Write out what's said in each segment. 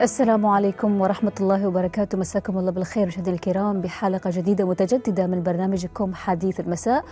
السلام عليكم ورحمة الله وبركاته. مساكم الله بالخير مشاهدينا الكرام بحلقة جديدة متجددة من برنامجكم حديث المساء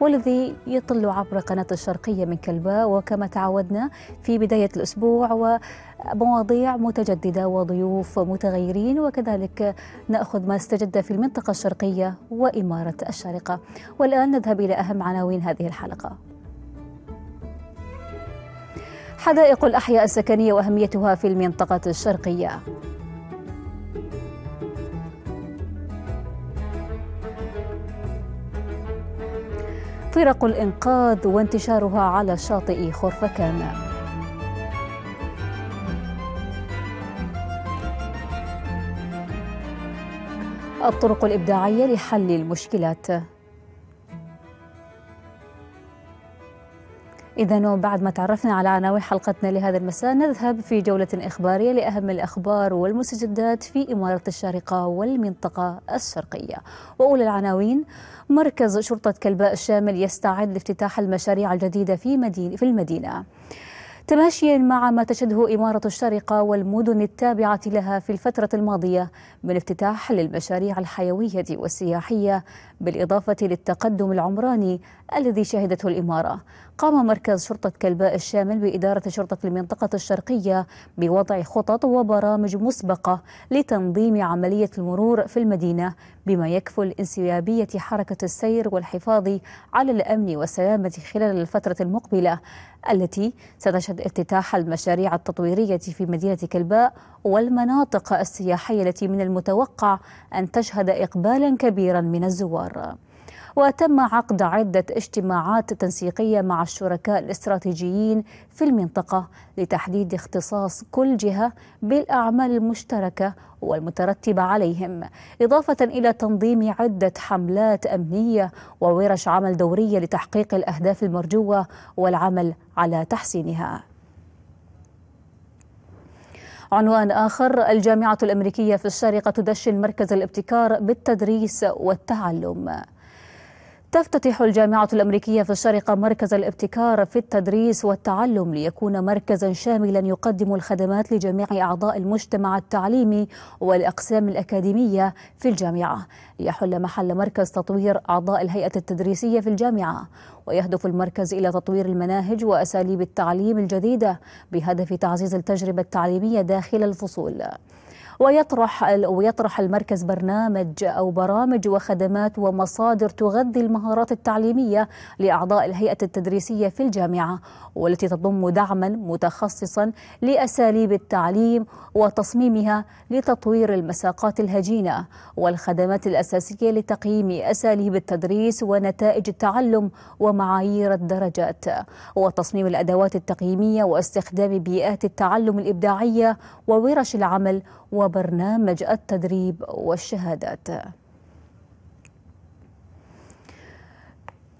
والذي يطل عبر قناة الشرقية من كلباء وكما تعودنا في بداية الأسبوع ومواضيع متجددة وضيوف متغيرين وكذلك نأخذ ما استجد في المنطقة الشرقية وإمارة الشارقة. والآن نذهب إلى أهم عناوين هذه الحلقة. حدائق الأحياء السكنية وأهميتها في المنطقة الشرقية. فرق الإنقاذ وانتشارها على شاطئ خرفكان الطرق الإبداعية لحل المشكلات. إذا وبعد ما تعرفنا على عناوين حلقتنا لهذا المساء نذهب في جولة إخبارية لأهم الأخبار والمستجدات في إمارة الشارقة والمنطقة الشرقية. وأولى العناوين مركز شرطة كلباء الشامل يستعد لافتتاح المشاريع الجديدة في مدينة في المدينة. تماشيا مع ما تشهده إمارة الشارقة والمدن التابعة لها في الفترة الماضية من افتتاح للمشاريع الحيوية والسياحية بالإضافة للتقدم العمراني الذي شهدته الإمارة. قام مركز شرطة كلباء الشامل بإدارة شرطة المنطقة الشرقية بوضع خطط وبرامج مسبقة لتنظيم عملية المرور في المدينة بما يكفل انسيابية حركة السير والحفاظ على الأمن والسلامة خلال الفترة المقبلة. التي ستشهد افتتاح المشاريع التطويرية في مدينة كلباء والمناطق السياحية التي من المتوقع أن تشهد إقبالا كبيرا من الزوار. وتم عقد عدة اجتماعات تنسيقية مع الشركاء الاستراتيجيين في المنطقة لتحديد اختصاص كل جهة بالأعمال المشتركة والمترتبة عليهم. إضافة إلى تنظيم عدة حملات أمنية وورش عمل دورية لتحقيق الأهداف المرجوة والعمل على تحسينها. عنوان آخر الجامعة الأمريكية في الشارقة تدشن مركز الابتكار بالتدريس والتعلم. تفتتح الجامعة الأمريكية في الشارقة مركز الابتكار في التدريس والتعلم ليكون مركزا شاملا يقدم الخدمات لجميع أعضاء المجتمع التعليمي والأقسام الأكاديمية في الجامعة. ليحل محل مركز تطوير أعضاء الهيئة التدريسية في الجامعة ويهدف المركز إلى تطوير المناهج وأساليب التعليم الجديدة بهدف تعزيز التجربة التعليمية داخل الفصول. ويطرح ويطرح المركز برنامج أو برامج وخدمات ومصادر تغذي المهارات التعليمية لأعضاء الهيئة التدريسية في الجامعة والتي تضم دعما متخصصا لأساليب التعليم وتصميمها لتطوير المساقات الهجينة والخدمات الأساسية لتقييم أساليب التدريس ونتائج التعلم ومعايير الدرجات وتصميم الأدوات التقييمية واستخدام بيئات التعلم الإبداعية وورش العمل وبرنامج التدريب والشهادات.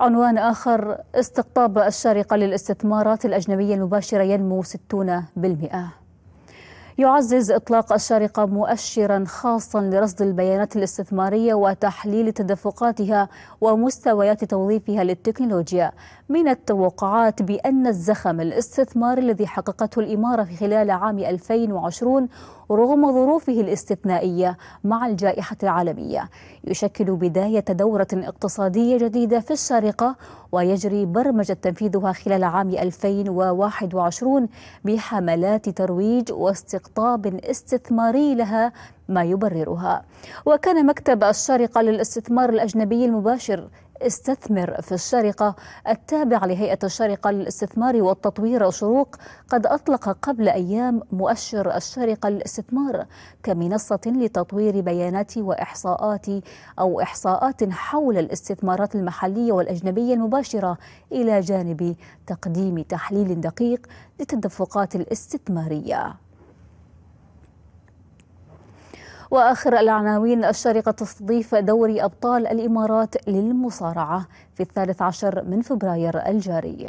عنوان آخر استقطاب الشارقة للاستثمارات الأجنبية المباشرة ينمو 60% يعزز إطلاق الشارقة مؤشرا خاصا لرصد البيانات الاستثمارية وتحليل تدفقاتها ومستويات توظيفها للتكنولوجيا. من التوقعات بأن الزخم الاستثماري الذي حققته الإمارة في خلال عام 2020 رغم ظروفه الاستثنائية مع الجائحة العالمية يشكل بداية دورة اقتصادية جديدة في الشارقة ويجري برمجة تنفيذها خلال عام 2021 بحملات ترويج واستقطاب استثماري لها ما يبررها. وكان مكتب الشارقة للاستثمار الأجنبي المباشر استثمر في الشارقة التابع لهيئة الشارقة للاستثمار والتطوير شروق قد أطلق قبل أيام مؤشر الشارقة للاستثمار كمنصة لتطوير بيانات وإحصاءات أو إحصاءات حول الاستثمارات المحلية والأجنبية المباشرة إلى جانب تقديم تحليل دقيق للتدفقات الاستثمارية. وآخر العناوين الشارقة تستضيف دوري أبطال الإمارات للمصارعة في الثالث عشر من فبراير الجاري.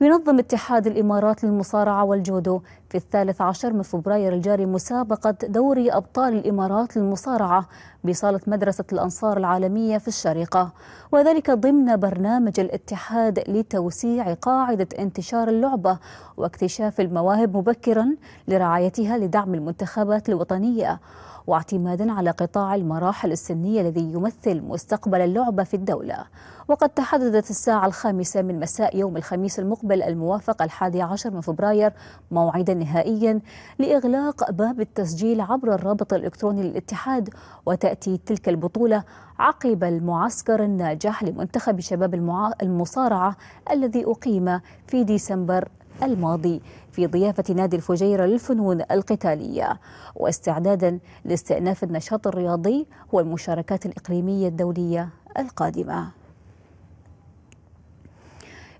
ينظم اتحاد الإمارات للمصارعة والجودو في الثالث عشر من فبراير الجاري مسابقة دوري أبطال الإمارات للمصارعة بصالة مدرسة الأنصار العالمية في الشارقة وذلك ضمن برنامج الاتحاد لتوسيع قاعدة انتشار اللعبة واكتشاف المواهب مبكرا لرعايتها لدعم المنتخبات الوطنية واعتمادا على قطاع المراحل السنية الذي يمثل مستقبل اللعبة في الدولة. وقد تحددت الساعة الخامسة من مساء يوم الخميس المقبل الموافق الحادي عشر من فبراير موعدا نهائيا لإغلاق باب التسجيل عبر الرابط الإلكتروني للاتحاد وتأتي تلك البطولة عقب المعسكر الناجح لمنتخب شباب المصارعة الذي أقيم في ديسمبر الماضي في ضيافة نادي الفجيرة للفنون القتالية. واستعدادا لاستئناف النشاط الرياضي والمشاركات الإقليمية الدولية القادمة.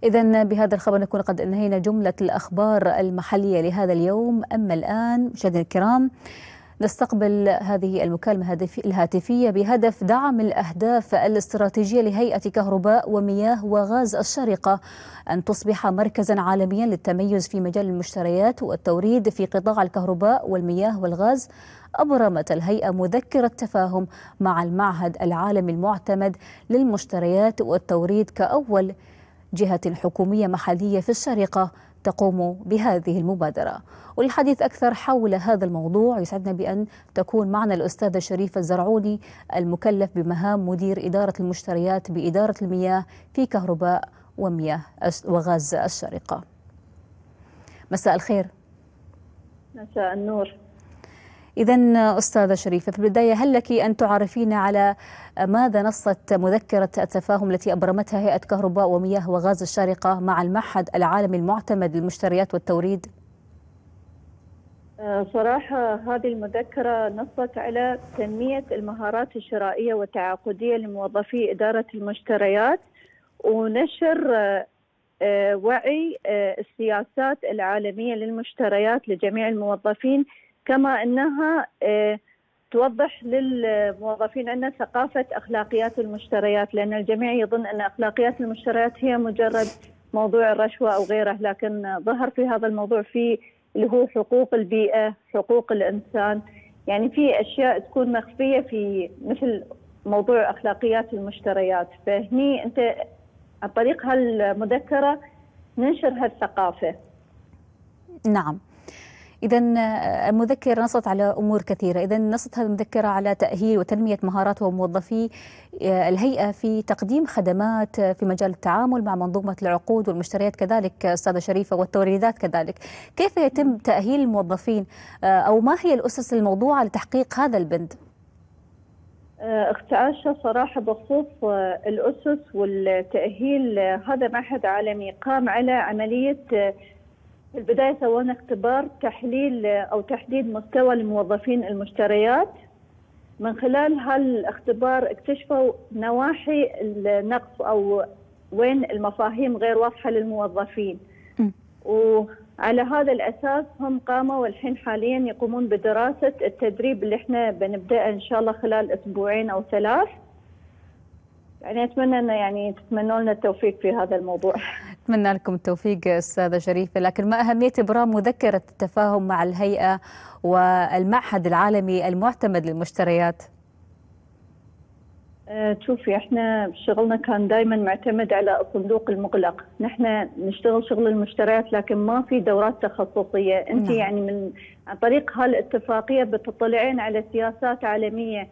إذا بهذا الخبر نكون قد انهينا جملة الأخبار المحلية لهذا اليوم. أما الآن مشاهدينا الكرام نستقبل هذه المكالمة الهاتفية بهدف دعم الأهداف الاستراتيجية لهيئة كهرباء ومياه وغاز الشارقة أن تصبح مركزا عالميا للتميز في مجال المشتريات والتوريد في قطاع الكهرباء والمياه والغاز أبرمت الهيئة مذكرة تفاهم مع المعهد العالمي المعتمد للمشتريات والتوريد كأول جهة حكومية محلية في الشارقة تقوم بهذه المبادرة. وللحديث أكثر حول هذا الموضوع. يسعدنا بأن تكون معنا الأستاذة شريفة الزرعوني المكلف بمهام مدير إدارة المشتريات بإدارة المياه في كهرباء ومياه وغاز الشارقة مساء الخير. مساء النور. إذا أستاذة شريفة في البداية هل لك أن تعرفينا على ماذا نصت مذكرة التفاهم التي أبرمتها هيئة كهرباء ومياه وغاز الشارقة مع المعهد العالمي المعتمد للمشتريات والتوريد؟ آه، صراحة هذه المذكرة نصت على تنمية المهارات الشرائية والتعاقدية لموظفي إدارة المشتريات ونشر آه، آه، وعي السياسات العالمية للمشتريات لجميع الموظفين كما أنها توضح للموظفين عندنا ثقافة أخلاقيات المشتريات لأن الجميع يظن أن أخلاقيات المشتريات هي مجرد موضوع الرشوة أو غيره لكن ظهر في هذا الموضوع في اللي هو حقوق البيئة حقوق الإنسان. يعني في أشياء تكون مخفية في مثل موضوع أخلاقيات المشتريات. فهني أنت عن طريق هالمذكرة ننشر هالثقافة. نعم. إذا آه، المذكرة نصت على أمور كثيرة إذا نصت هذه المذكرة على تأهيل وتنمية مهارات وموظفي آه، الهيئة في تقديم خدمات في مجال التعامل مع منظومة العقود والمشتريات كذلك أستاذة شريفة والتوريدات كذلك كيف يتم تأهيل الموظفين آه، أو ما هي الأسس الموضوعة لتحقيق هذا البند؟ أخت عائشة صراحة بخصوص الأسس والتأهيل هذا معهد عالمي قام على عملية في البداية سوينا اختبار تحليل أو تحديد مستوى الموظفين المشتريات. من خلال هالاختبار اكتشفوا نواحي النقص أو وين المفاهيم غير واضحة للموظفين. وعلى هذا الأساس هم قاموا والحين حاليا يقومون بدراسة التدريب اللي إحنا بنبدأ إن شاء الله خلال أسبوعين أو ثلاث. يعني أتمنى أن يعني تتمنوا لنا التوفيق في هذا الموضوع. أتمنى لكم التوفيق أستاذة شريفة لكن ما أهمية إبرام مذكرة التفاهم مع الهيئة والمعهد العالمي المعتمد للمشتريات؟ أه، شوفي إحنا شغلنا كان دائما معتمد على الصندوق المغلق، نحن نشتغل شغل المشتريات لكن ما في دورات تخصصية، أنت نعم. يعني من عن طريق هالاتفاقية بتطلعين على سياسات عالمية.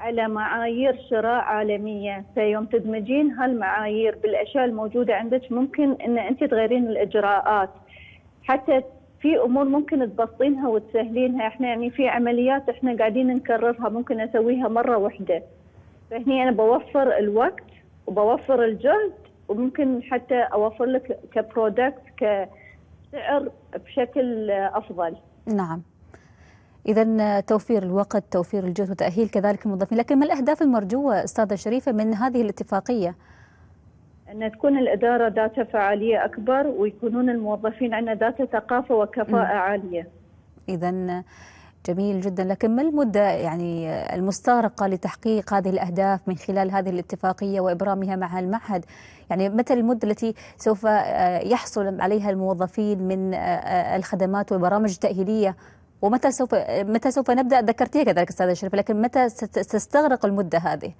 على معايير شراء عالمية. فيوم تدمجين هالمعايير بالأشياء الموجودة عندك ممكن أن أنت تغيرين الإجراءات؟ حتى في أمور ممكن تبسطينها وتسهلينها. إحنا يعني في عمليات إحنا قاعدين نكررها ممكن اسويها مرة واحدة. فهني أنا بوفر الوقت وبوفر الجهد وممكن حتى أوفر لك كبرودكت كسعر بشكل أفضل. نعم. إذا توفير الوقت توفير الجهد وتأهيل كذلك الموظفين لكن ما الأهداف المرجوة أستاذة شريفة من هذه الاتفاقية؟ أن تكون الإدارة ذات فعالية أكبر ويكونون الموظفين عندنا ذات ثقافة وكفاءة م. عالية إذا جميل جدا لكن ما المدة يعني المستغرقة لتحقيق هذه الأهداف من خلال هذه الاتفاقية وإبرامها مع المعهد يعني متى المدة التي سوف يحصل عليها الموظفين من الخدمات والبرامج التأهيلية ومتى سوف متى سوف نبدأ ذكرتيها كذلك أستاذة شريف لكن متى ستستغرق المدة هذه؟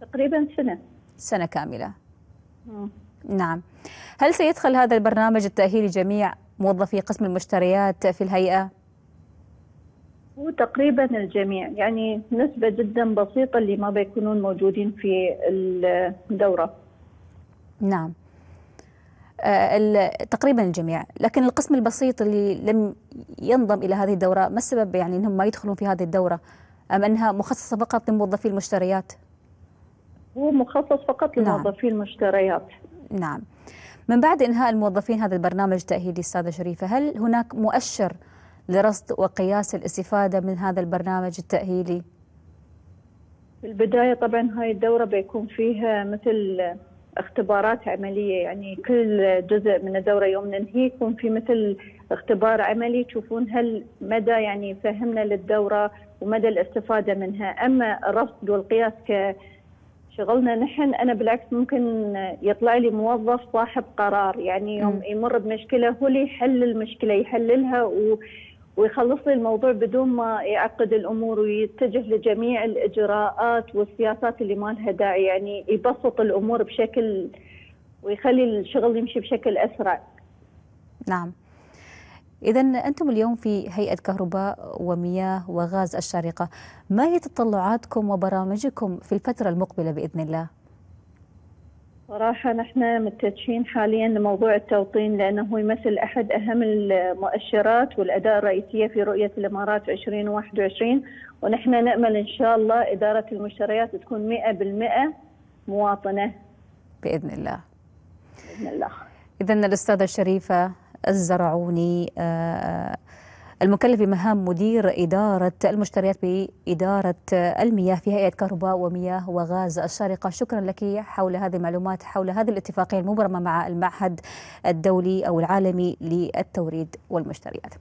تقريبا سنة سنة كاملة. م. نعم. هل سيدخل هذا البرنامج التاهيلي جميع موظفي قسم المشتريات في الهيئة؟ هو تقريبا الجميع يعني نسبة جدا بسيطة اللي ما بيكونون موجودين في الدورة نعم تقريبا الجميع لكن القسم البسيط اللي لم ينضم إلى هذه الدورة ما السبب يعني أنهم ما يدخلون في هذه الدورة أم أنها مخصصة فقط لموظفي المشتريات هو مخصص فقط نعم. لموظفي نعم. المشتريات نعم من بعد إنهاء الموظفين هذا البرنامج التأهيلي أستاذة شريفة هل هناك مؤشر لرصد وقياس الاستفادة من هذا البرنامج التأهيلي؟ في البداية طبعا هاي الدورة بيكون فيها مثل اختبارات عملية يعني كل جزء من الدورة يوم ننهي يكون في مثل اختبار عملي. تشوفون هل مدى يعني فهمنا للدورة ومدى الاستفادة منها. أما الرصد والقياس كشغلنا نحن أنا بالعكس ممكن يطلع لي موظف صاحب قرار يعني يوم يمر بمشكلة هو اللي يحل المشكلة يحللها و ويخلص لي الموضوع بدون ما يعقد الأمور ويتجه لجميع الإجراءات والسياسات اللي ما لها داعي يعني يبسط الأمور بشكل ويخلي الشغل يمشي بشكل أسرع. نعم. إذا أنتم اليوم في هيئة كهرباء ومياه وغاز الشارقة، ما هي تطلعاتكم وبرامجكم في الفترة المقبلة بإذن الله؟ صراحة نحن متجهين حاليا لموضوع التوطين لأنه يمثل أحد أهم المؤشرات والأداء الرئيسية في رؤية الإمارات 2021 ونحن نأمل إن شاء الله إدارة المشتريات تكون 100% مواطنة. بإذن الله. بإذن الله. إذا الأستاذة الشريفة الزرعوني آه المكلف بمهام مدير إدارة المشتريات بإدارة المياه في هيئة كهرباء ومياه وغاز الشارقة. شكرا لك حول هذه المعلومات حول هذه الاتفاقية المبرمة مع المعهد الدولي أو العالمي للتوريد والمشتريات.